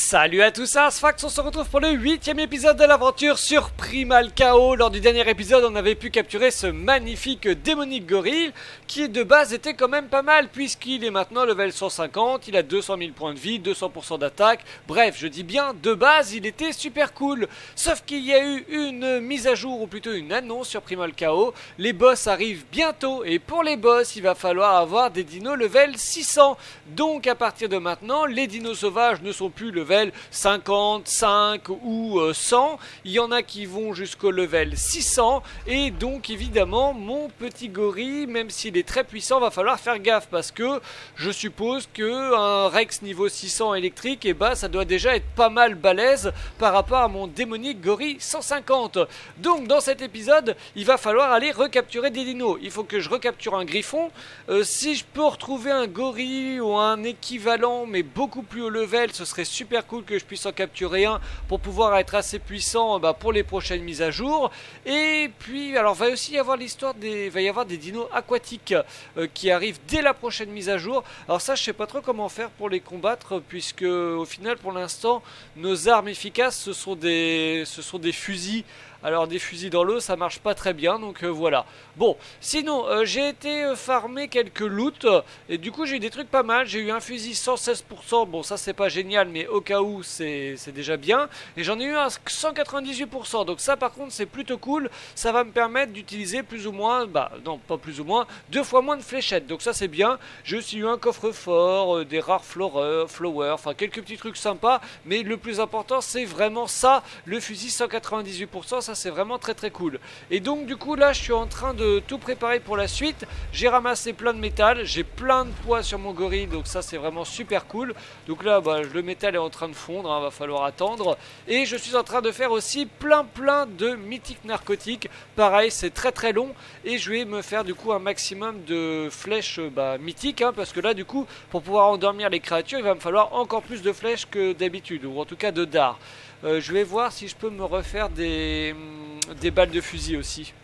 Salut à tous, c'est Asfax, on se retrouve pour le huitième épisode de l'aventure sur Primal Chaos. Lors du dernier épisode, on avait pu capturer ce magnifique démonique gorille qui de base était quand même pas mal puisqu'il est maintenant level 150, il a 200 000 points de vie, 200% d'attaque. Bref, je dis bien, de base, il était super cool. Sauf qu'il y a eu une mise à jour ou plutôt une annonce sur Primal Chaos. Les boss arrivent bientôt et pour les boss, il va falloir avoir des dinos level 600. Donc à partir de maintenant, les dinos sauvages ne sont plus level 50, 5 ou 100. Euh, Il y en a qui vont jusqu'au level 600. Et donc évidemment, mon petit gorille, même s'il est très puissant, va falloir faire gaffe parce que je suppose que un Rex niveau 600 électrique, et eh bah ben, ça doit déjà être pas mal balèze par rapport à mon démonique gorille 150. Donc dans cet épisode, il va falloir aller recapturer des dinos. Il faut que je recapture un griffon. Euh, si je peux retrouver un gorille ou un équivalent, mais beaucoup plus haut level, ce serait super super cool que je puisse en capturer un pour pouvoir être assez puissant bah, pour les prochaines mises à jour. Et puis, alors, va aussi y avoir l'histoire des, va y avoir des dinos aquatiques euh, qui arrivent dès la prochaine mise à jour. Alors ça, je sais pas trop comment faire pour les combattre, puisque au final, pour l'instant, nos armes efficaces, ce sont des, ce sont des fusils alors des fusils dans l'eau, ça marche pas très bien, donc euh, voilà. Bon, sinon, euh, j'ai été euh, farmer quelques loots, et du coup j'ai eu des trucs pas mal. J'ai eu un fusil 116%, bon ça c'est pas génial, mais au cas où c'est déjà bien. Et j'en ai eu un 198%, donc ça par contre c'est plutôt cool. Ça va me permettre d'utiliser plus ou moins, bah non pas plus ou moins, deux fois moins de fléchettes, donc ça c'est bien. J'ai aussi eu un coffre-fort, des rares flowers, enfin quelques petits trucs sympas, mais le plus important c'est vraiment ça, le fusil 198% c'est vraiment très très cool. Et donc du coup là je suis en train de tout préparer pour la suite. J'ai ramassé plein de métal, j'ai plein de poids sur mon gorille, donc ça c'est vraiment super cool. Donc là bah, le métal est en train de fondre, hein, va falloir attendre. Et je suis en train de faire aussi plein plein de mythiques narcotiques. Pareil c'est très très long et je vais me faire du coup un maximum de flèches bah, mythiques hein, parce que là du coup pour pouvoir endormir les créatures il va me falloir encore plus de flèches que d'habitude ou en tout cas de dards. Euh, je vais voir si je peux me refaire des, des balles de fusil aussi.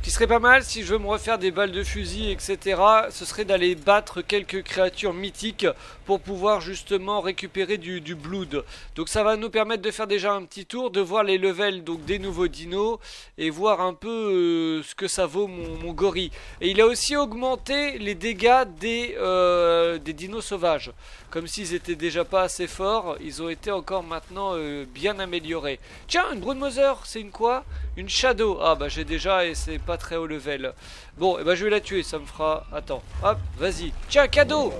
Ce qui serait pas mal si je veux me refaire des balles de fusil, etc. Ce serait d'aller battre quelques créatures mythiques pour pouvoir justement récupérer du, blood. Donc ça va nous permettre de faire déjà un petit tour, de voir les levels donc des nouveaux dinos et voir un peu euh, ce que ça vaut mon, mon, gorille. Et il a aussi augmenté les dégâts des, euh, dinos sauvages. Comme s'ils étaient déjà pas assez forts, ils ont été encore maintenant euh, bien améliorés. Tiens, une Broodmother, c'est une quoi? Une Shadow. Ah bah j'ai déjà et c'est pas très haut level. Bon, et eh bah je vais la tuer, ça me fera... Attends, hop, vas-y. Tiens, cadeau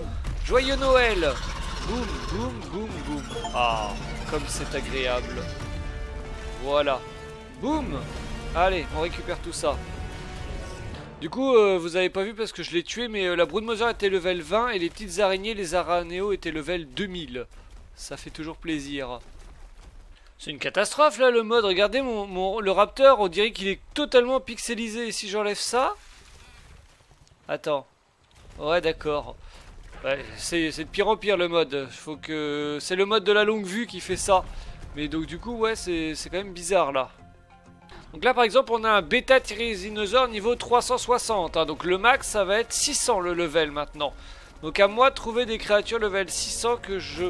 Joyeux Noël Boum, boum, boum, boum. Ah, comme c'est agréable. Voilà. Boum Allez, on récupère tout ça. Du coup, euh, vous avez pas vu parce que je l'ai tué, mais euh, la Broodmother était level 20 et les petites araignées, les aranéos, étaient level 2000. Ça fait toujours plaisir. C'est une catastrophe là le mode, regardez mon, le raptor, on dirait qu'il est totalement pixelisé. Et si j'enlève ça? Attends. Ouais d'accord. Ouais, c'est de pire en pire le mode. Faut que C'est le mode de la longue vue qui fait ça. Mais donc du coup ouais c'est quand même bizarre là. Donc là par exemple on a un bêta tyrésinoseur niveau 360. Hein, donc le max ça va être 600 le level maintenant. Donc à moi de trouver des créatures level 600 que je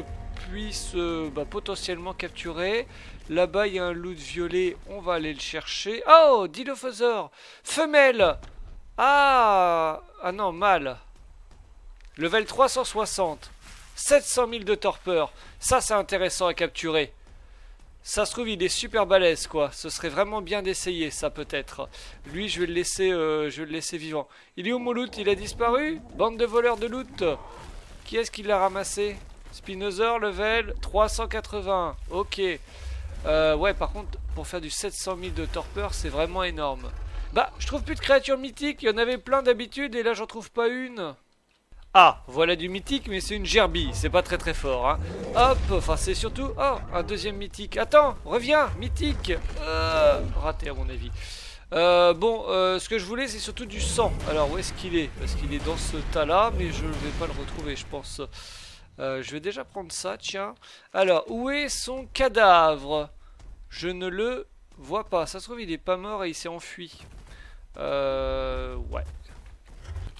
puisse euh, bah, potentiellement capturer. Là-bas il y a un loot violet, on va aller le chercher. Oh Dilophosaur Femelle Ah Ah non mâle Level 360 700 000 de torpeur. Ça c'est intéressant à capturer. Ça se trouve, il est super balèze, quoi. Ce serait vraiment bien d'essayer, ça, peut-être. Lui, je vais le laisser euh, je vais le laisser vivant. Il est où, mon loot? Il a disparu? Bande de voleurs de loot Qui est-ce qui l'a ramassé? Spinosaur, level 380. Ok. Euh, ouais, par contre, pour faire du 700 000 de torpeur, c'est vraiment énorme. Bah, je trouve plus de créatures mythiques. Il y en avait plein d'habitude, et là, j'en trouve pas une. Ah, voilà du mythique, mais c'est une gerbille, c'est pas très très fort. Hein. Hop, enfin c'est surtout... Oh, un deuxième mythique. Attends, reviens, mythique. Euh, raté à mon avis. Euh, bon, ce que je voulais, c'est surtout du sang. Alors, où est-ce qu'il est, Parce qu'il est dans ce tas-là, mais je ne vais pas le retrouver, je pense. Euh, je vais déjà prendre ça, tiens. Alors, où est son cadavre? Je ne le vois pas. Ça se trouve, il est pas mort et il s'est enfui. Euh, ouais.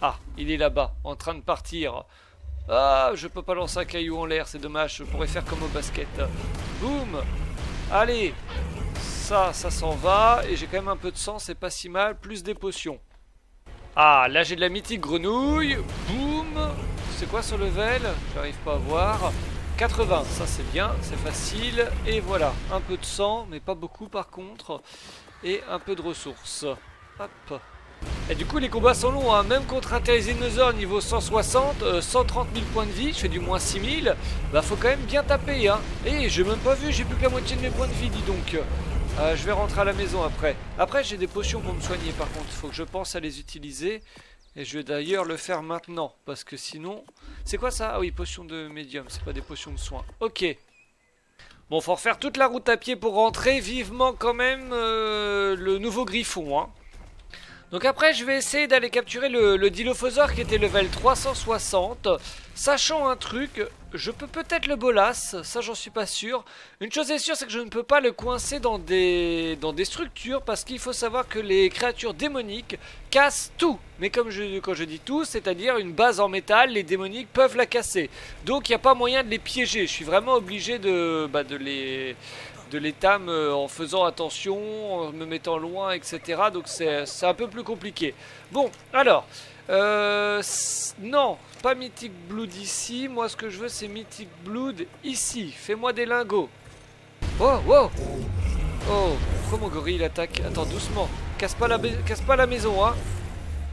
Ah, il est là-bas, en train de partir. Ah, je peux pas lancer un caillou en l'air, c'est dommage. Je pourrais faire comme au basket. Boum Allez Ça, ça s'en va. Et j'ai quand même un peu de sang, c'est pas si mal. Plus des potions. Ah, là j'ai de la mythique grenouille. Boum C'est quoi ce level? J'arrive pas à voir. 80, ça c'est bien, c'est facile. Et voilà, un peu de sang, mais pas beaucoup par contre. Et un peu de ressources. Hop et du coup les combats sont longs, hein. même contre un Dinosaur niveau 160, 130 000 points de vie, je fais du moins 6000, bah faut quand même bien taper hein. Et j'ai même pas vu, j'ai plus que la moitié de mes points de vie dis donc. Euh, je vais rentrer à la maison après. Après j'ai des potions pour me soigner par contre, faut que je pense à les utiliser. Et je vais d'ailleurs le faire maintenant, parce que sinon... C'est quoi ça? Ah oui, potion de médium, c'est pas des potions de soins. Ok. Bon, faut refaire toute la route à pied pour rentrer, vivement quand même euh, le nouveau griffon, hein. Donc après, je vais essayer d'aller capturer le, le Dilophosaure qui était level 360. Sachant un truc, je peux peut-être le bolas, ça j'en suis pas sûr. Une chose est sûre, c'est que je ne peux pas le coincer dans des, dans des structures parce qu'il faut savoir que les créatures démoniques cassent tout. Mais comme je, quand je dis tout, c'est-à-dire une base en métal, les démoniques peuvent la casser. Donc il n'y a pas moyen de les piéger. Je suis vraiment obligé de, bah, de les de l'étame en faisant attention, en me mettant loin, etc. Donc c'est un peu plus compliqué. Bon, alors, euh, non, pas Mythic Blood ici. Moi, ce que je veux, c'est Mythic Blood ici. Fais-moi des lingots. Oh, wow Oh, pourquoi mon gorille il attaque? Attends, doucement. Casse pas la, casse pas la maison, hein.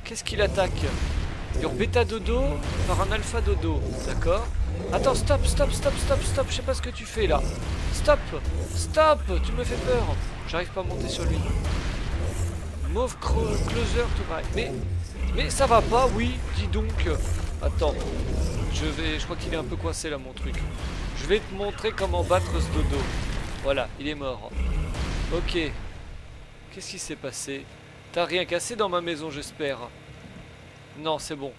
Qu'est-ce qu'il attaque? Your bêta dodo par un alpha dodo. D'accord Attends, stop, stop, stop, stop, stop. Je sais pas ce que tu fais là. Stop Stop Tu me fais peur J'arrive pas à monter sur lui. Mauve closer to right. Mais, mais ça va pas, oui, dis donc. Attends. Je vais. Je crois qu'il est un peu coincé là mon truc. Je vais te montrer comment battre ce dodo. Voilà, il est mort. Ok. Qu'est-ce qui s'est passé? T'as rien cassé dans ma maison, j'espère. Non, c'est bon.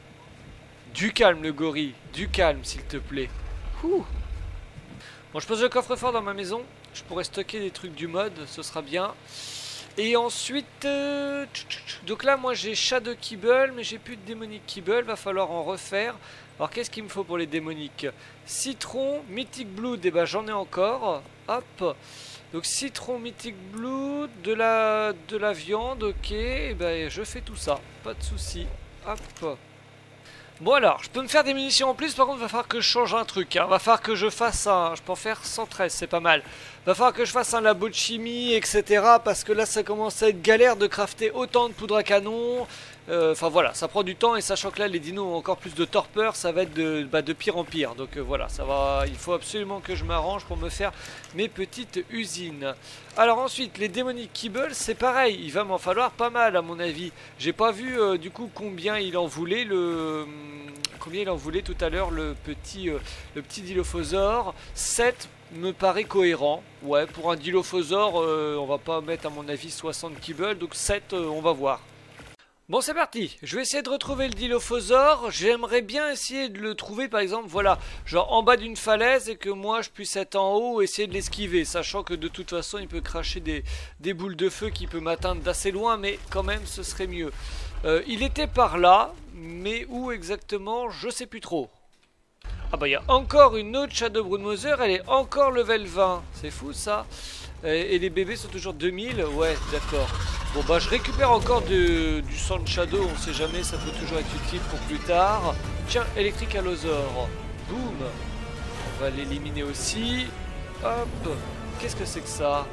Du calme, le gorille. Du calme, s'il te plaît. Ouh. Bon, je pose le coffre-fort dans ma maison. Je pourrais stocker des trucs du mode, ce sera bien. Et ensuite... Euh, donc là, moi, j'ai Shadow Kibble, mais j'ai plus de démonique Kibble. Va falloir en refaire. Alors, qu'est-ce qu'il me faut pour les démoniques? Citron, Mythic Blood, et eh ben j'en ai encore. Hop donc citron, mythic blood, de la, de viande, ok, et eh ben je fais tout ça, pas de souci. Hop. Bon alors, je peux me faire des munitions en plus, par contre, va falloir que je change un truc. Hein. Va falloir que je fasse un... Je peux en faire 113, c'est pas mal. Va falloir que je fasse un labo de chimie, etc. Parce que là, ça commence à être galère de crafter autant de poudre à canon. Euh, enfin voilà, ça prend du temps et sachant que là les dinos ont encore plus de torpeur, ça va être de, bah, pire en pire. Donc euh, voilà, ça va. Il faut absolument que je m'arrange pour me faire mes petites usines. Alors ensuite, les démoniques Kibble, c'est pareil, il va m'en falloir pas mal à mon avis. J'ai pas vu euh, du coup combien il en voulait le combien il en voulait tout à l'heure le petit le petit Dilophosaure. 7 me paraît cohérent. Ouais, pour un Dilophosaure, on va pas mettre à mon avis 60 Kibble, donc 7 on va voir. Bon c'est parti, je vais essayer de retrouver le Dilophosaure, j'aimerais bien essayer de le trouver par exemple, voilà, genre en bas d'une falaise et que moi je puisse être en haut essayer de l'esquiver, sachant que de toute façon il peut cracher des, boules de feu qui peut m'atteindre d'assez loin, mais quand même ce serait mieux. Euh, il était par là, mais où exactement, je sais plus trop. Ah bah il y a encore une autre Shadow Broodmother, elle est encore level 20, c'est fou ça. Et, les bébés sont toujours 2000, ouais d'accord. Bon bah je récupère encore du sang de Shadow, on sait jamais, ça peut toujours être utile pour plus tard. Tiens, électrique allosaure. Boum On va l'éliminer aussi. Hop Qu'est-ce que c'est que ça?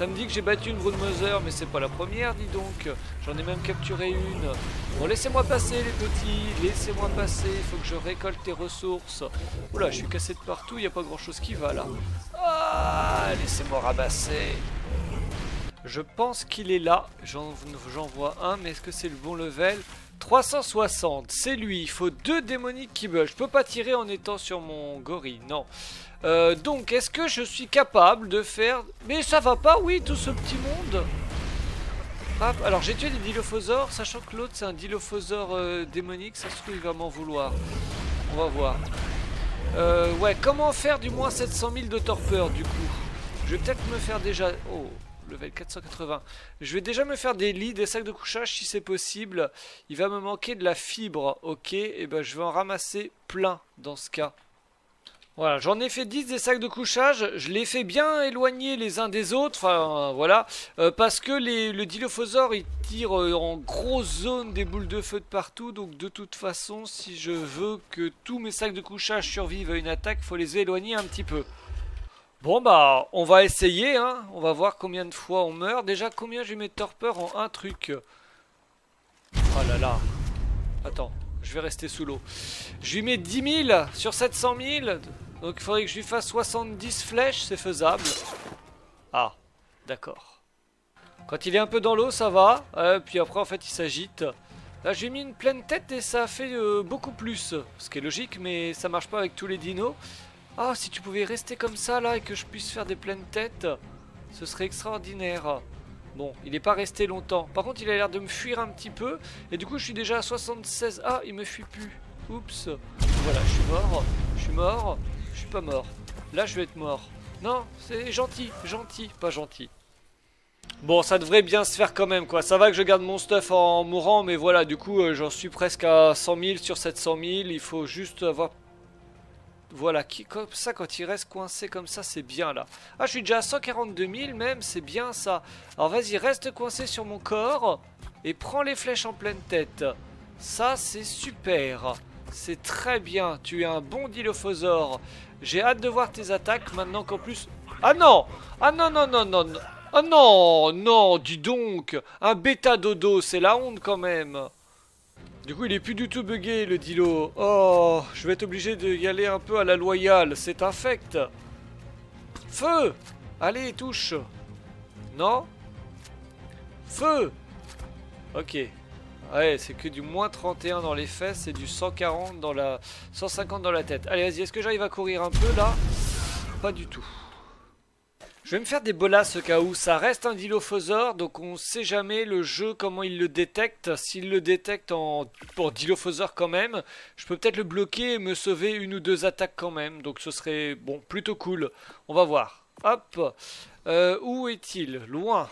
Ça me dit que j'ai battu une Broodmother, mais c'est pas la première, dis donc. J'en ai même capturé une. Bon, laissez-moi passer les petits, laissez-moi passer, il faut que je récolte les ressources. Oula, je suis cassé de partout, il a pas grand-chose qui va là. Ah, laissez-moi ramasser. Je pense qu'il est là. J'en vois un, mais est-ce que c'est le bon level? 360, c'est lui. Il faut deux démoniques qui veulent. Je peux pas tirer en étant sur mon gorille, non. Euh, donc, est-ce que je suis capable de faire... Mais ça va pas, oui, tout ce petit monde alors j'ai tué des dilophosaures, sachant que l'autre c'est un dilophosaure euh, démonique, ça se trouve il va m'en vouloir. On va voir. Euh, ouais, comment faire du moins 700 000 de torpeur du coup? Je vais peut-être me faire déjà... Oh, level 480. Je vais déjà me faire des lits, des sacs de couchage si c'est possible. Il va me manquer de la fibre, ok Et ben je vais en ramasser plein dans ce cas. Voilà, j'en ai fait 10 des sacs de couchage, je les fais bien éloigner les uns des autres, enfin voilà, euh, parce que le Dilophosaure il tire euh, en grosse zone des boules de feu de partout, donc de toute façon si je veux que tous mes sacs de couchage survivent à une attaque, faut les éloigner un petit peu. Bon bah on va essayer, hein. on va voir combien de fois on meurt, déjà combien je vais mettre torpeur en un truc? Oh là là, attends, je vais rester sous l'eau. Je lui mets 10 000 sur 700 000 donc il faudrait que je lui fasse 70 flèches, c'est faisable. Ah, d'accord. Quand il est un peu dans l'eau, ça va. Euh, puis après, en fait, il s'agite. Là, j'ai mis une pleine tête et ça a fait euh, beaucoup plus. Ce qui est logique, mais ça marche pas avec tous les dinos. Ah, si tu pouvais rester comme ça, là, et que je puisse faire des pleines têtes, ce serait extraordinaire. Bon, il n'est pas resté longtemps. Par contre, il a l'air de me fuir un petit peu. Et du coup, je suis déjà à 76. Ah, il me fuit plus. Oups. Voilà, je suis mort. Je suis mort pas mort. Là, je vais être mort. Non, c'est gentil, gentil, pas gentil. Bon, ça devrait bien se faire quand même, quoi. Ça va que je garde mon stuff en mourant, mais voilà, du coup, euh, j'en suis presque à 100 000 sur 700 000. Il faut juste avoir... Voilà, qui, comme ça, quand il reste coincé comme ça, c'est bien, là. Ah, je suis déjà à 142 000, même, c'est bien, ça. Alors, vas-y, reste coincé sur mon corps et prends les flèches en pleine tête. Ça, c'est super. C'est très bien. Tu es un bon dilophosaure. J'ai hâte de voir tes attaques maintenant qu'en plus... Ah non Ah non, non, non, non, non Ah non Non, dis donc Un bêta dodo, c'est la honte quand même Du coup, il est plus du tout bugué, le dilo. Oh, je vais être obligé d'y aller un peu à la loyale. C'est infect Feu Allez, touche Non? Feu Ok. Ouais, c'est que du moins 31 dans les fesses et du 140 dans la... 150 dans la tête. Allez, vas-y, est-ce que j'arrive à courir un peu là? Pas du tout. Je vais me faire des bolas au cas où. Ça reste un dilophosaure, donc on sait jamais le jeu comment il le détecte. S'il le détecte en pour dilophosaure quand même, je peux peut-être le bloquer et me sauver une ou deux attaques quand même. Donc ce serait bon, plutôt cool. On va voir. Hop. Euh, où est-il? Loin.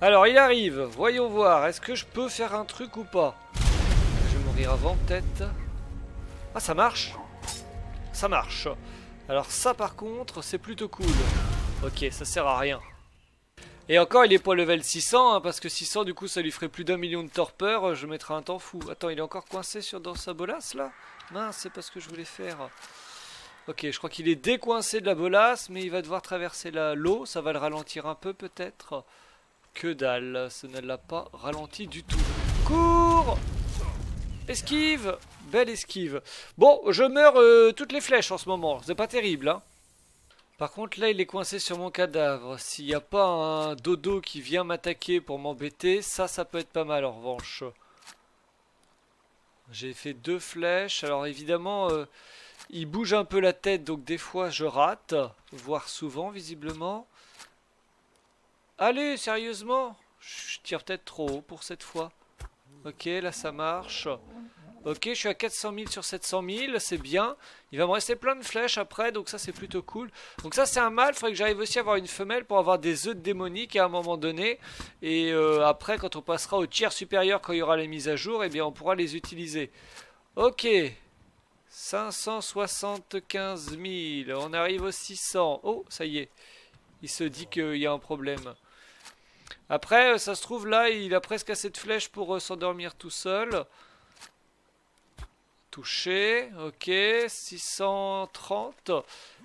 Alors, il arrive. Voyons voir. Est-ce que je peux faire un truc ou pas? Je vais mourir avant, peut-être. Ah, ça marche. Ça marche. Alors ça, par contre, c'est plutôt cool. Ok, ça sert à rien. Et encore, il est pas level 600, hein, parce que 600, du coup, ça lui ferait plus d'un million de torpeur. Je mettrai un temps fou. Attends, il est encore coincé sur, dans sa bolasse, là? Mince, c'est pas ce que je voulais faire. Ok, je crois qu'il est décoincé de la bolasse, mais il va devoir traverser l'eau. Ça va le ralentir un peu, peut-être. Que dalle, ce ne l'a pas ralenti du tout. Cours Esquive Belle esquive. Bon, je meurs euh, toutes les flèches en ce moment. C'est pas terrible, hein. Par contre, là, il est coincé sur mon cadavre. S'il n'y a pas un dodo qui vient m'attaquer pour m'embêter, ça, ça peut être pas mal en revanche. J'ai fait deux flèches. Alors évidemment, euh, il bouge un peu la tête, donc des fois je rate. Voire souvent, visiblement. Allez, sérieusement? Je tire peut-être trop haut pour cette fois. Ok, là ça marche. Ok, je suis à 400 000 sur 700 000, c'est bien. Il va me rester plein de flèches après, donc ça c'est plutôt cool. Donc ça c'est un mâle, il faudrait que j'arrive aussi à avoir une femelle pour avoir des œufs démoniques à un moment donné. Et euh, après, quand on passera au tiers supérieur, quand il y aura les mises à jour, eh bien on pourra les utiliser. Ok, 575 000, on arrive aux 600. Oh, ça y est, il se dit qu'il y a un problème. Après, ça se trouve là, il a presque assez de flèches pour euh, s'endormir tout seul. Touché, ok, 630.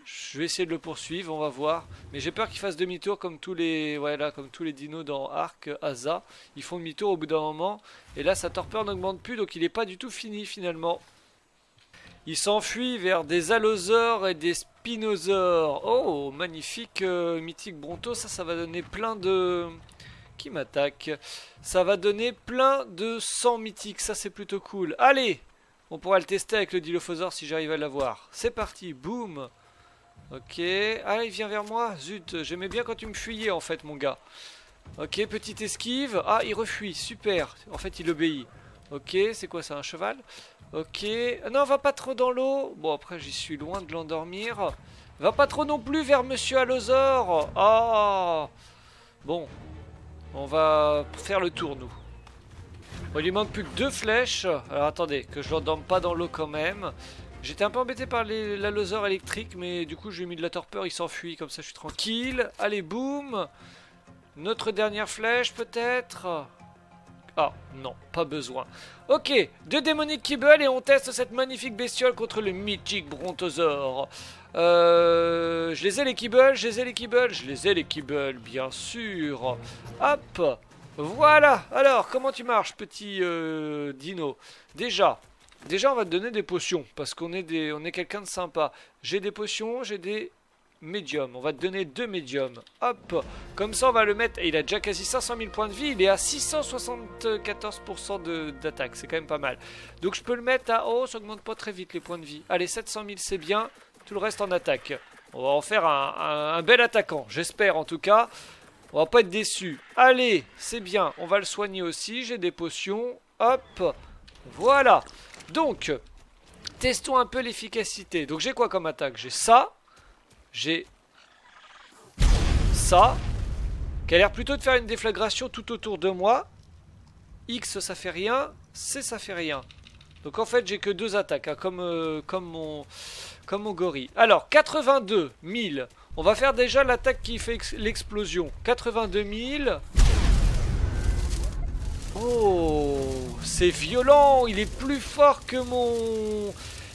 Je vais essayer de le poursuivre, on va voir. Mais j'ai peur qu'il fasse demi-tour comme tous les voilà, dinos dans Arc, Asa. Ils font demi-tour au bout d'un moment. Et là, sa torpeur n'augmente plus, donc il n'est pas du tout fini finalement. Il s'enfuit vers des allosaures et des spinosaures. Oh, magnifique euh, mythique Bronto. Ça, ça va donner plein de qui m'attaque? Ça va donner plein de sang mythiques, ça c'est plutôt cool. Allez On pourra le tester avec le Dilophosaure si j'arrive à l'avoir. C'est parti, boum Ok, allez, il vient vers moi. Zut, j'aimais bien quand tu me fuyais en fait, mon gars. Ok, petite esquive. Ah, il refuit, super. En fait, il obéit. Ok, c'est quoi ça, un cheval? Ok, non, va pas trop dans l'eau. Bon, après, j'y suis loin de l'endormir. Va pas trop non plus vers Monsieur Allosaure. Oh Bon, on va faire le tour, nous. Bon, il lui manque plus que deux flèches. Alors attendez, que je l'endorme pas dans l'eau quand même. J'étais un peu embêté par les, la loser électrique, mais du coup, je lui ai mis de la torpeur, il s'enfuit, comme ça je suis tranquille. Allez, boum Notre dernière flèche, peut-être? Ah, non, pas besoin. Ok, deux démoniques Kibble et on teste cette magnifique bestiole contre le mythique Brontosaure. Euh, je les ai les Kibble, je les ai les Kibble, je les ai les Kibble, bien sûr. Hop, voilà. Alors, comment tu marches, petit euh, dino? Déjà, déjà on va te donner des potions, parce qu'on est, est quelqu'un de sympa. J'ai des potions, j'ai des On va te donner deux médiums. Hop, comme ça on va le mettre. Et il a déjà quasi 500 000 points de vie. Il est à 674% d'attaque. C'est quand même pas mal. Donc je peux le mettre à... Oh, ça augmente pas très vite les points de vie. Allez, 700 000 c'est bien. Tout le reste en attaque. On va en faire un, un bel attaquant. J'espère en tout cas. On va pas être déçu. Allez, c'est bien. On va le soigner aussi. J'ai des potions. Hop, voilà. Donc, testons un peu l'efficacité. Donc j'ai quoi comme attaque? J'ai ça. J'ai ça, qui a l'air plutôt de faire une déflagration tout autour de moi. X ça fait rien, C ça fait rien. Donc en fait j'ai que deux attaques, hein, comme, euh, comme, mon, comme mon gorille. Alors 82 000, on va faire déjà l'attaque qui fait l'explosion. 82 000. Oh, c'est violent, il est plus fort que mon...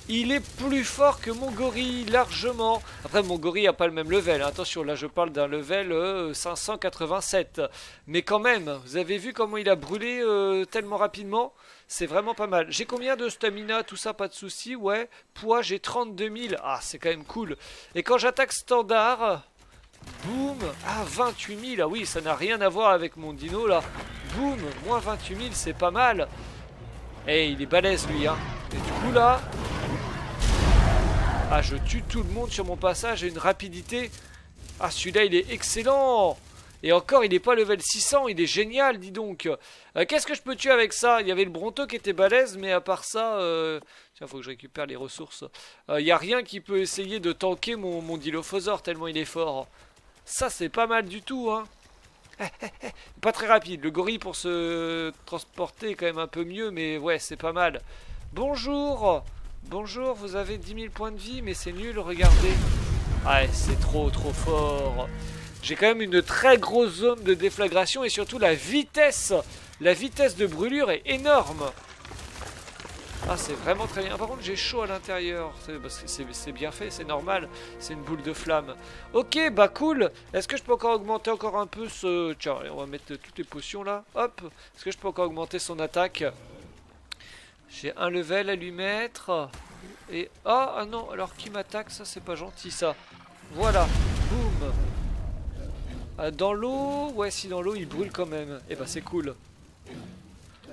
Il est plus fort que mon gorille, largement. Après, mon gorille n'a pas le même level. Hein. Attention, là, je parle d'un level 587. Euh, Mais quand même, vous avez vu comment il a brûlé euh, tellement rapidement? C'est vraiment pas mal. J'ai combien de stamina? Tout ça, pas de souci. Ouais. Poids, j'ai 32 000. Ah, c'est quand même cool. Et quand j'attaque standard... Boum Ah, 28 000 Ah oui, ça n'a rien à voir avec mon dino, là. Boum Moins 28 000, c'est pas mal. Eh, il est balèze, lui, hein. Et du coup, là, ah, je tue tout le monde sur mon passage à une rapidité. Ah, celui-là, il est excellent Et encore, il n'est pas level 600, il est génial, dis donc euh, Qu'est-ce que je peux tuer avec ça? Il y avait le Bronto qui était balèze, mais à part ça... Euh... Tiens, faut que je récupère les ressources. Euh, il n'y a rien qui peut essayer de tanker mon, mon tellement il est fort. Ça, c'est pas mal du tout, hein pas très rapide. Le gorille pour se transporter est quand même un peu mieux, mais ouais, c'est pas mal. Bonjour Bonjour, vous avez 10 000 points de vie, mais c'est nul, regardez. Ouais, c'est trop, trop fort. J'ai quand même une très grosse zone de déflagration et surtout la vitesse. La vitesse de brûlure est énorme. Ah, c'est vraiment très bien. Par contre, j'ai chaud à l'intérieur. C'est bien fait, c'est normal. C'est une boule de flamme. Ok, bah cool. Est-ce que je peux encore augmenter encore un peu ce... Tiens, on va mettre toutes les potions là. Hop. Est-ce que je peux encore augmenter son attaque? J'ai un level à lui mettre. Et... Oh, ah non, alors qui m'attaque Ça, c'est pas gentil, ça. Voilà. Boum. Ah, dans l'eau Ouais, si dans l'eau, il brûle quand même. Et eh bah, ben, c'est cool.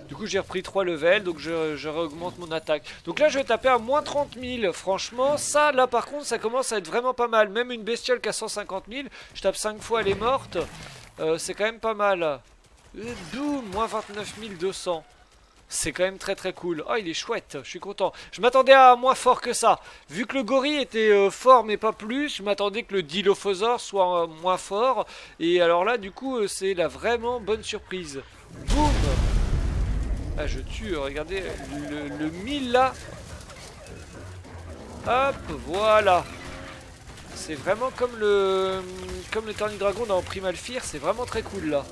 Du coup, j'ai repris 3 levels, donc je, je réaugmente mon attaque. Donc là, je vais taper à moins 30 000. Franchement, ça, là, par contre, ça commence à être vraiment pas mal. Même une bestiole qui a 150 000, je tape 5 fois, elle est morte. Euh, c'est quand même pas mal. Euh, boum, moins 29 200. C'est quand même très très cool. Oh, il est chouette, je suis content. Je m'attendais à moins fort que ça. Vu que le gorille était euh, fort mais pas plus, je m'attendais que le Dilophosaure soit euh, moins fort. Et alors là, du coup, euh, c'est la vraiment bonne surprise. Boum Ah, je tue, regardez, le, le 1000 là. Hop, voilà. C'est vraiment comme le comme le Dragon dans Primal Fear, c'est vraiment très cool là.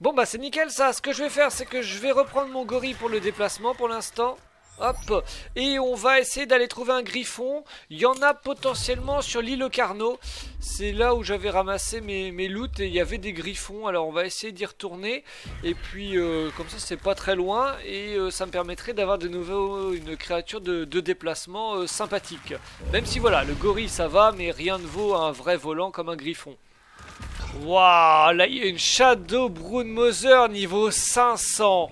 Bon bah c'est nickel ça, ce que je vais faire c'est que je vais reprendre mon gorille pour le déplacement pour l'instant. Hop, et on va essayer d'aller trouver un griffon. Il y en a potentiellement sur l'île Carnot. C'est là où j'avais ramassé mes, loots et il y avait des griffons. Alors on va essayer d'y retourner. Et puis euh, comme ça c'est pas très loin et euh, ça me permettrait d'avoir de nouveau une créature de, déplacement euh, sympathique. Même si voilà, le gorille ça va, mais rien ne vaut un vrai volant comme un griffon. Waouh, là il y a une Shadow Brood Mother niveau 500.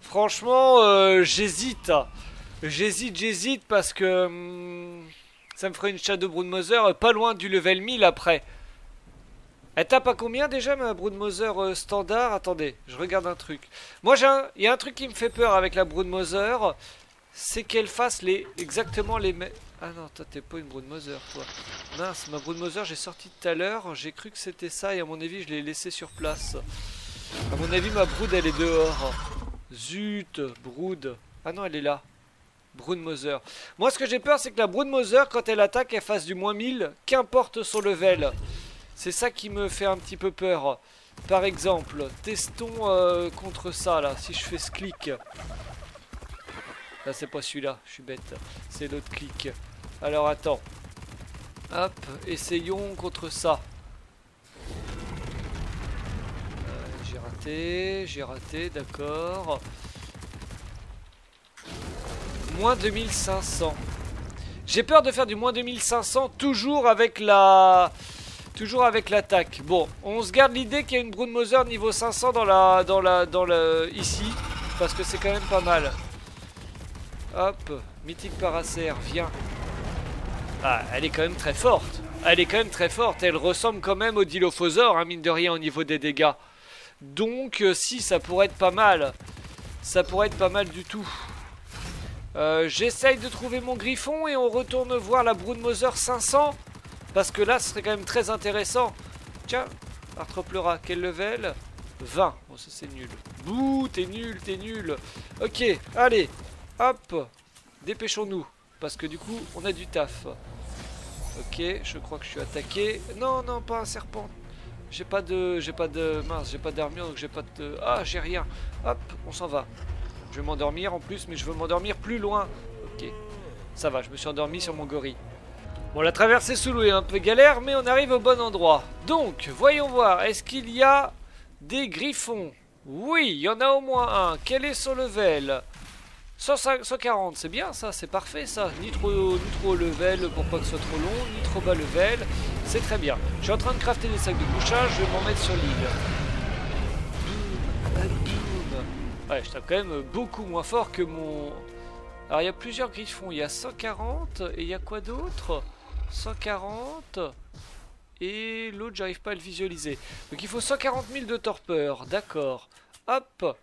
Franchement, euh, j'hésite. J'hésite, j'hésite parce que hum, ça me ferait une Shadow Brood Mother pas loin du level 1000 après. Elle tape à combien déjà ma Broodmother euh, standard? Attendez, je regarde un truc. Moi, il y a un truc qui me fait peur avec la Broodmother, c'est qu'elle fasse les exactement les mêmes... Ah non, toi t'es pas une Broodmother, toi. Mince, ma Broodmother, j'ai sorti tout à l'heure. J'ai cru que c'était ça et à mon avis, je l'ai laissé sur place. À mon avis, ma Brood, elle est dehors. Zut, Brood. Ah non, elle est là. Broodmother. Moi, ce que j'ai peur, c'est que la Broodmother, quand elle attaque, elle fasse du moins 1000, qu'importe son level. C'est ça qui me fait un petit peu peur. Par exemple, testons euh, contre ça, là, si je fais ce clic. Là, c'est pas celui-là, je suis bête. C'est l'autre clic. Alors, attends. Hop, essayons contre ça. Euh, j'ai raté, j'ai raté, d'accord. Moins 2500. J'ai peur de faire du moins 2500 toujours avec la... Toujours avec l'attaque. Bon, on se garde l'idée qu'il y a une Broodmother niveau 500 dans la... Dans la... Dans le... Ici. Parce que c'est quand même pas mal. Hop. Mythique Paracer, viens. Ah, elle est quand même très forte. Elle est quand même très forte. Elle ressemble quand même au Dilophosaure, hein, mine de rien, au niveau des dégâts. Donc, euh, si, ça pourrait être pas mal. Ça pourrait être pas mal du tout. Euh, j'essaye de trouver mon griffon et on retourne voir la Broodmother 500. Parce que là, ce serait quand même très intéressant. Tiens, Arthropleura, quel level? 20. Bon, ça c'est nul. Bouh, t'es nul, t'es nul. Ok, allez, hop, dépêchons-nous. Parce que du coup, on a du taf. Ok, je crois que je suis attaqué. Non, non, pas un serpent. J'ai pas de... J'ai pas de... Mince, j'ai pas d'armure, donc j'ai pas de... Ah, j'ai rien. Hop, on s'en va. Je vais m'endormir en plus, mais je veux m'endormir plus loin. Ok. Ça va, je me suis endormi sur mon gorille. Bon, la traversée sous l'eau est un peu galère, mais on arrive au bon endroit. Donc, voyons voir. Est-ce qu'il y a des griffons? Oui, il y en a au moins un. Quel est son level? 140, c'est bien ça, c'est parfait ça. Ni trop, ni trop level pour pas que ce soit trop long, ni trop bas level. C'est très bien. Je suis en train de crafter des sacs de couchage, je vais m'en mettre sur l'île. Ouais, je tape quand même beaucoup moins fort que mon... Alors il y a plusieurs griffons, il y a 140 et il y a quoi d'autre? 140 et l'autre j'arrive pas à le visualiser. Donc il faut 140 000 de torpeur, d'accord. Hop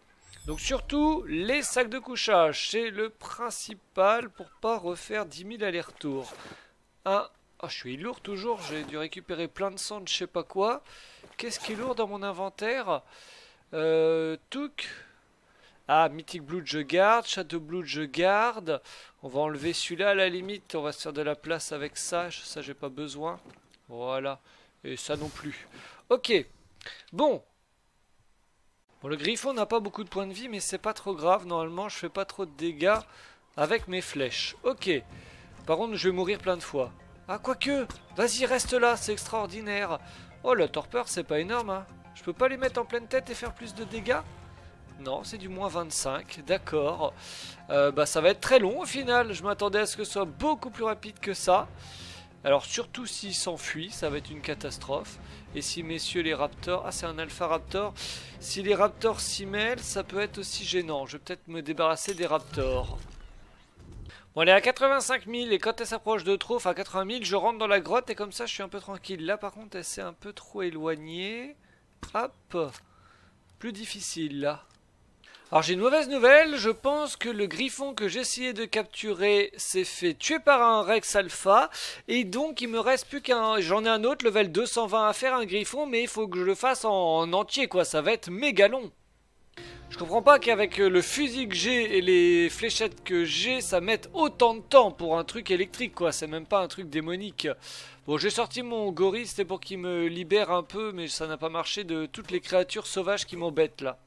donc surtout les sacs de couchage, c'est le principal pour pas refaire 10 000 allers-retours. Ah, je suis lourd toujours, j'ai dû récupérer plein de sang de je sais pas quoi. Qu'est-ce qui est lourd dans mon inventaire? Euh, Touk ah, Mythic Blood je garde, Shadow Blood je garde. On va enlever celui-là à la limite, on va se faire de la place avec ça, ça j'ai pas besoin. Voilà, et ça non plus. Ok, bon. Bon, le griffon n'a pas beaucoup de points de vie, mais c'est pas trop grave, normalement je fais pas trop de dégâts avec mes flèches. Ok, par contre je vais mourir plein de fois. Ah, quoique, vas-y reste là, c'est extraordinaire. Oh, le torpeur c'est pas énorme, hein. Je peux pas les mettre en pleine tête et faire plus de dégâts? Non, c'est du moins 25, d'accord. Euh, bah ça va être très long au final, je m'attendais à ce que ce soit beaucoup plus rapide que ça. Alors surtout s'il s'enfuit, ça va être une catastrophe. Et si messieurs les raptors... Ah c'est un alpha raptor. Si les raptors s'y mêlent, ça peut être aussi gênant. Je vais peut-être me débarrasser des raptors. Bon, elle est à 85 000 et quand elle s'approche de trop, enfin 80 000, je rentre dans la grotte et comme ça je suis un peu tranquille. Là par contre elle s'est un peu trop éloignée. Hop Plus difficile là. Alors j'ai une mauvaise nouvelle, je pense que le griffon que j'essayais de capturer s'est fait tuer par un Rex Alpha. Et donc il me reste plus qu'un... J'en ai un autre, level 220 à faire, un griffon, mais il faut que je le fasse en, entier quoi, ça va être méga long. Je comprends pas qu'avec le fusil que j'ai et les fléchettes que j'ai, ça mette autant de temps pour un truc électrique quoi, c'est même pas un truc démonique. Bon j'ai sorti mon gorille, c'était pour qu'il me libère un peu, mais ça n'a pas marché de toutes les créatures sauvages qui m'embêtent là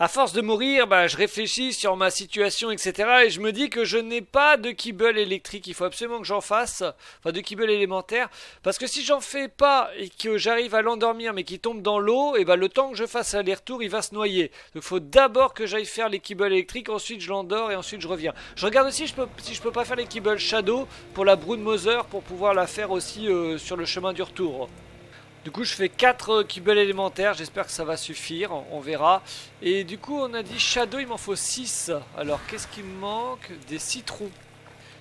à force de mourir, bah, je réfléchis sur ma situation, etc. Et je me dis que je n'ai pas de kibble électrique. Il faut absolument que j'en fasse. Enfin, de kibble élémentaire. Parce que si j'en fais pas et que j'arrive à l'endormir mais qu'il tombe dans l'eau, et bah, le temps que je fasse aller-retour, il va se noyer. Donc, il faut d'abord que j'aille faire les kibbles électriques. Ensuite, je l'endors et ensuite, je reviens. Je regarde aussi si je peux, si je peux pas faire les kibbles shadow pour la Broodmother pour pouvoir la faire aussi euh, sur le chemin du retour. Du coup, je fais 4 kibbles élémentaires. J'espère que ça va suffire. On verra. Et du coup, on a dit Shadow, il m'en faut 6. Alors, qu'est-ce qui me manque? Des citrons.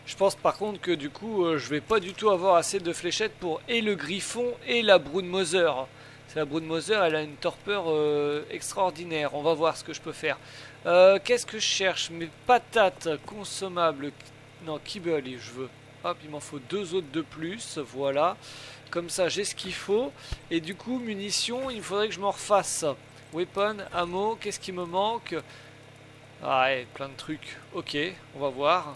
Je pense par contre que du coup, euh, je vais pas du tout avoir assez de fléchettes pour et le griffon et la Broodmother. C'est la Broodmother, elle a une torpeur euh, extraordinaire. On va voir ce que je peux faire. Euh, qu'est-ce que je cherche? Mes patates consommables. Non, kibble, je veux. Hop, il m'en faut deux autres de plus, voilà. Comme ça, j'ai ce qu'il faut. Et du coup, munitions, il faudrait que je m'en refasse. Weapon, ammo, qu'est-ce qui me manque? Ah ouais, plein de trucs. Ok, on va voir.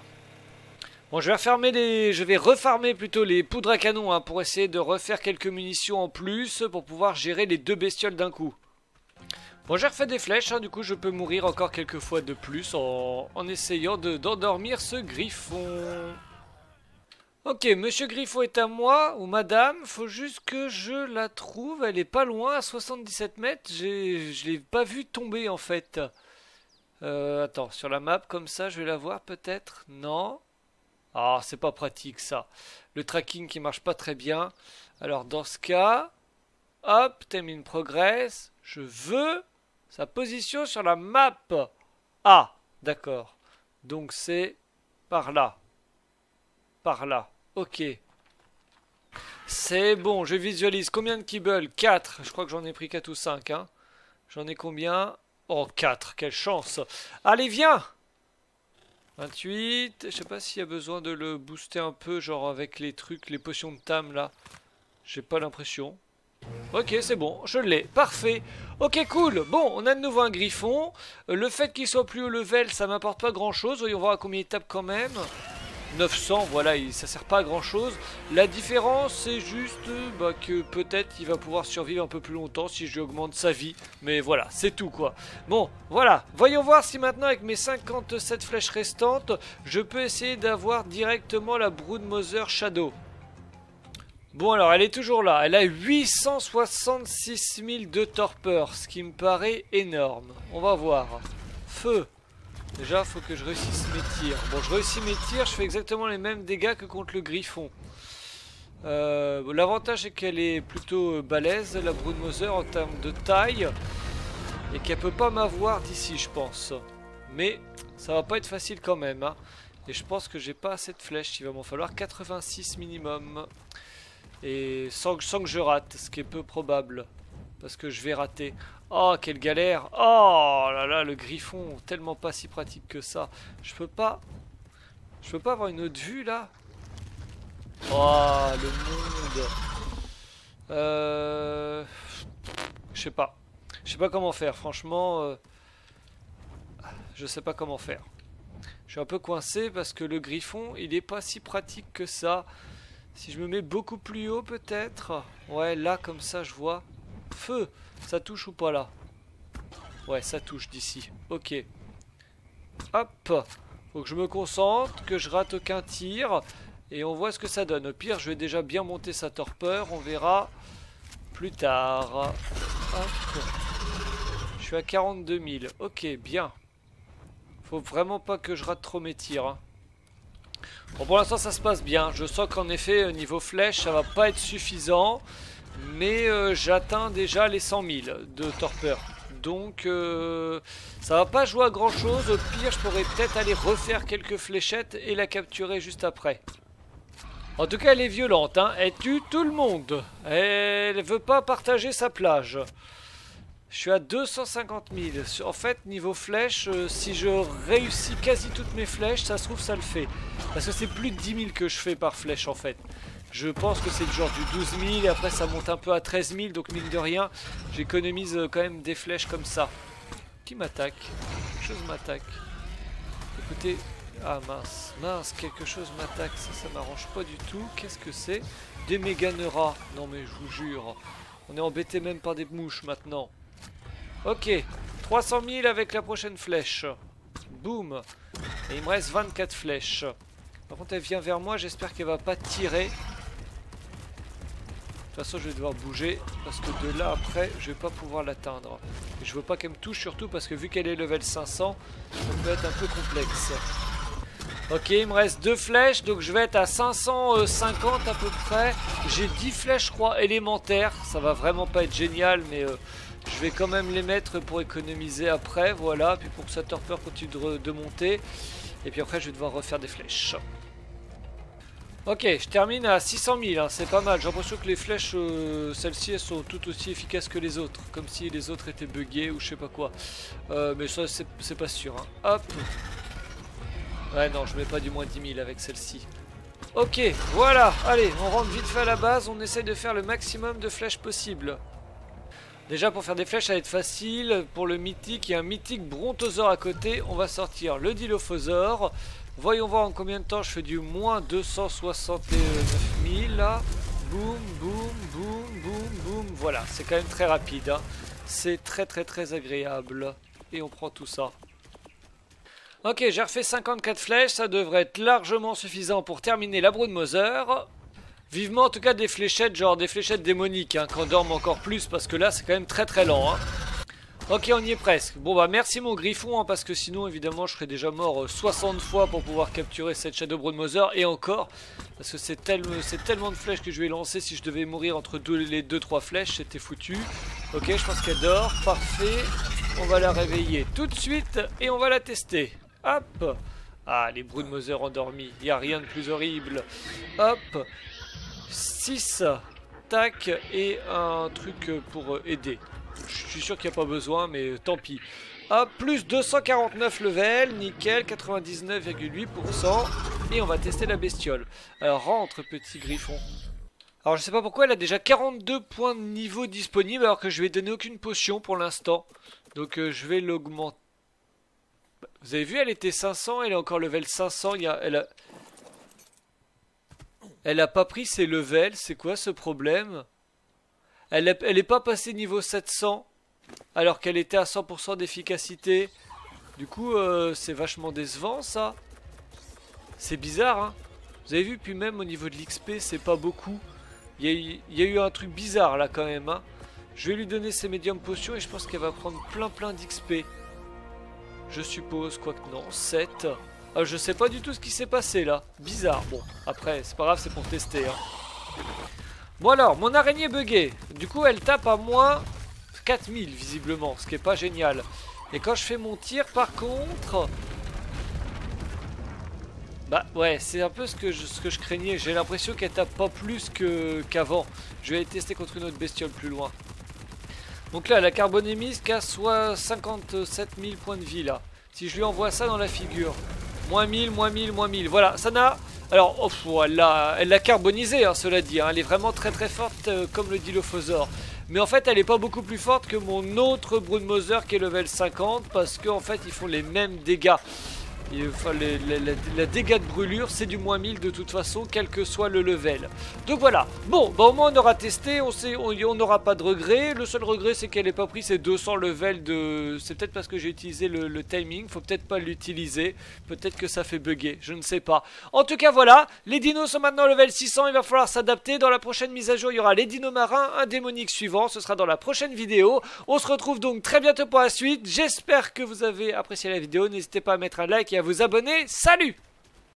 Bon, je vais refermer les, je vais refarmer plutôt les poudres à canon hein, pour essayer de refaire quelques munitions en plus pour pouvoir gérer les deux bestioles d'un coup. Bon, j'ai refait des flèches, hein, du coup je peux mourir encore quelques fois de plus en, essayant d'endormir ce griffon. Ok, Monsieur Griffon est à moi, ou Madame, faut juste que je la trouve, elle est pas loin, à 77 mètres, je l'ai pas vue tomber en fait. Euh, attends, sur la map comme ça, je vais la voir peut-être Non ah, c'est pas pratique ça. Le tracking qui marche pas très bien. Alors dans ce cas, hop, termine progress. Je veux sa position sur la map. Ah, d'accord. Donc c'est par là. Par là. Ok. C'est bon, je visualise. Combien de kibbles 4. Je crois que j'en ai pris 4 ou 5. Hein. J'en ai combien? Oh, 4. Quelle chance. Allez, viens 28. Je sais pas s'il y a besoin de le booster un peu, genre avec les trucs, les potions de tam là. J'ai pas l'impression. Ok, c'est bon, je l'ai. Parfait. Ok, cool. Bon, on a de nouveau un griffon. Euh, le fait qu'il soit plus haut level, ça m'apporte pas grand chose. Voyons voir à combien il tape quand même. 900, voilà, ça sert pas à grand chose. La différence, c'est juste bah, que peut-être il va pouvoir survivre un peu plus longtemps si je lui augmente sa vie. Mais voilà, c'est tout quoi. Bon, voilà, voyons voir si maintenant avec mes 57 flèches restantes, je peux essayer d'avoir directement la Broodmother Shadow. Bon alors, elle est toujours là. Elle a 866 000 de torpeur, ce qui me paraît énorme. On va voir. Feu. Déjà, faut que je réussisse mes tirs. Bon, je réussis mes tirs, je fais exactement les mêmes dégâts que contre le griffon. Euh, l'avantage c'est qu'elle est plutôt euh, balèze, la Broodmother, en termes de taille. Et qu'elle peut pas m'avoir d'ici, je pense. Mais ça va pas être facile quand même. Hein. Et je pense que j'ai pas assez de flèches. Il va m'en falloir 86 minimum. Et sans que je rate, ce qui est peu probable. Parce que je vais rater. Oh, quelle galère Oh là là, le griffon, tellement pas si pratique que ça. Je peux pas... Je peux pas avoir une autre vue, là? Oh, le monde Euh... Je sais pas. Je sais pas comment faire, franchement... Euh, je sais pas comment faire. Je suis un peu coincé parce que le griffon, il est pas si pratique que ça. Si je me mets beaucoup plus haut, peut-être Ouais, là, comme ça, je vois. Feu ça touche ou pas là Ouais, ça touche d'ici. Ok. Hop Faut que je me concentre, que je rate aucun tir. Et on voit ce que ça donne. Au pire, je vais déjà bien monter sa torpeur. On verra plus tard. Hop. Je suis à 42 000. Ok, bien. Faut vraiment pas que je rate trop mes tirs. Hein. Bon, pour l'instant, ça se passe bien. Je sens qu'en effet, niveau flèche, ça va pas être suffisant. Mais euh, j'atteins déjà les 100 000 de torpeur. Donc euh, ça va pas jouer à grand chose. Au pire, je pourrais peut-être aller refaire quelques fléchettes et la capturer juste après. En tout cas, elle est violente. Hein. Elle tue tout le monde. Elle veut pas partager sa plage. Je suis à 250 000. En fait, niveau flèche, euh, si je réussis quasi toutes mes flèches, ça se trouve, ça le fait. Parce que c'est plus de 10 000 que je fais par flèche, en fait. Je pense que c'est du genre du 12 000 et après ça monte un peu à 13 000 donc mine de rien j'économise euh, quand même des flèches comme ça. Qui m'attaque? Quelque chose m'attaque. Écoutez, ah mince, mince, quelque chose m'attaque, ça ça m'arrange pas du tout. Qu'est-ce que c'est? Des méganeras. Non mais je vous jure, on est embêté même par des mouches maintenant. Ok, 300 000 avec la prochaine flèche. Boum. Et il me reste 24 flèches. Par contre elle vient vers moi, j'espère qu'elle va pas tirer. De toute façon, je vais devoir bouger parce que de là après, je vais pas pouvoir l'atteindre. Je veux pas qu'elle me touche, surtout parce que vu qu'elle est level 500, ça peut être un peu complexe. Ok, il me reste deux flèches, donc je vais être à 550 à peu près. J'ai 10 flèches, je crois, élémentaires. Ça va vraiment pas être génial, mais euh, je vais quand même les mettre pour économiser après. Voilà, puis pour que sa torpeur continue de monter. Et puis après, je vais devoir refaire des flèches. Ok, je termine à 600 000, hein, c'est pas mal. J'ai l'impression que les flèches, euh, celles-ci, elles sont tout aussi efficaces que les autres. Comme si les autres étaient buggées ou je sais pas quoi. Euh, mais ça, c'est pas sûr. Hein. Hop Ouais, non, je mets pas du moins 10 000 avec celle-ci. Ok, voilà, allez, on rentre vite fait à la base, on essaie de faire le maximum de flèches possible. Déjà pour faire des flèches ça va être facile, pour le mythique, il y a un mythique brontosaure à côté, on va sortir le dilophosaure. Voyons voir en combien de temps je fais du moins 269 000 là. Boum, boum, boum, boum, boum, voilà, c'est quand même très rapide. Hein. C'est très très très agréable. Et on prend tout ça. Ok, j'ai refait 54 flèches, ça devrait être largement suffisant pour terminer la brood Moser. Vivement en tout cas des fléchettes, genre des fléchettes démoniques, hein, qu'on dorme encore plus, parce que là c'est quand même très très lent. Hein. Ok, on y est presque. Bon bah merci mon griffon, hein, parce que sinon évidemment je serais déjà mort 60 euh, fois pour pouvoir capturer cette Shadow Broodmother, et encore, parce que c'est tellement de flèches que je vais lancer, si je devais mourir entre deux, les 2-3 flèches, c'était foutu. Ok, je pense qu'elle dort, parfait. On va la réveiller tout de suite, et on va la tester. Hop Ah, les Broodmother endormis, il n'y a rien de plus horrible. Hop 6, tac, et un truc pour aider. Je suis sûr qu'il n'y a pas besoin, mais tant pis. Hop, plus 249 level, nickel, 99,8%. Et on va tester la bestiole. Alors rentre, petit griffon. Alors je sais pas pourquoi elle a déjà 42 points de niveau disponibles alors que je vais donner aucune potion pour l'instant. Donc euh, je vais l'augmenter. Vous avez vu, elle était 500, elle est encore level 500. Il elle, a... elle a pas pris ses levels, c'est quoi ce problème? Elle n'est pas passée niveau 700 alors qu'elle était à 100% d'efficacité. Du coup, euh, c'est vachement décevant ça. C'est bizarre, hein. Vous avez vu, puis même au niveau de l'XP, c'est pas beaucoup. Il y, a eu un truc bizarre là quand même. Hein. Je vais lui donner ses médiums potions et je pense qu'elle va prendre plein plein d'XP. Je suppose, quoique non, 7. Ah, je sais pas du tout ce qui s'est passé là. Bizarre. Bon, après, c'est pas grave, c'est pour tester. Hein. Bon alors, mon araignée buggée. Du coup, elle tape à moins 4000 visiblement, ce qui est pas génial. Et quand je fais mon tir, par contre... Bah ouais, c'est un peu ce que je, craignais. J'ai l'impression qu'elle tape pas plus qu'avant. je vais aller tester contre une autre bestiole plus loin. Donc là, la carbonémise casse soit 57 000 points de vie là. Si je lui envoie ça dans la figure. Moins 1000, moins 1000, moins 1000. Voilà, ça n'a alors, oh, elle l'a carbonisé, hein, cela dit. Hein. Elle est vraiment très très forte, euh, comme le dit Mais en fait, elle n'est pas beaucoup plus forte que mon autre Broodmother qui est level 50, parce qu'en fait, ils font les mêmes dégâts les, dégâts de brûlure, c'est du moins 1000 de toute façon, quel que soit le level. Donc voilà. Bon, bah au moins on aura testé, on on n'aura pas de regret. Le seul regret, c'est qu'elle n'ait pas pris ses 200 levels de... C'est peut-être parce que j'ai utilisé le, timing, faut peut-être pas l'utiliser. Peut-être que ça fait bugger, je ne sais pas. En tout cas, voilà. Les dinos sont maintenant level 600, il va falloir s'adapter. Dans la prochaine mise à jour, il y aura les dinos marins, un démonique suivant. Ce sera dans la prochaine vidéo. On se retrouve donc très bientôt pour la suite. J'espère que vous avez apprécié la vidéo. N'hésitez pas à mettre un like et à vous abonner. Salut